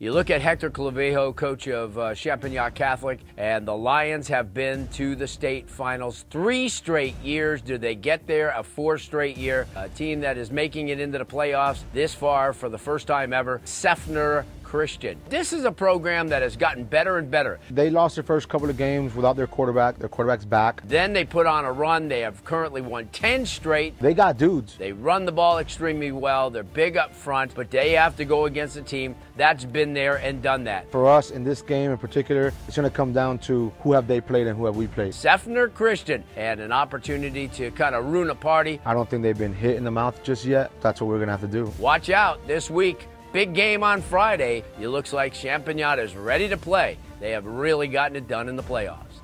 You look at Hector Clavijo, coach of uh, Champagnat Catholic, and the Lions have been to the state finals three straight years. Do they get there a four straight year? A team that is making it into the playoffs this far for the first time ever. Seffner Christian. This is a program that has gotten better and better. They lost their first couple of games without their quarterback. Their quarterback's back. Then they put on a run. They have currently won 10 straight. They got dudes. They run the ball extremely well. They're big up front, but they have to go against a team that's been there and done that. For us in this game in particular, it's going to come down to who have they played and who have we played. Seffner Christian had an opportunity to kind of ruin a party. I don't think they've been hit in the mouth just yet. That's what we're going to have to do. Watch out this week. Big game on Friday. It looks like Champagnat is ready to play. They have really gotten it done in the playoffs.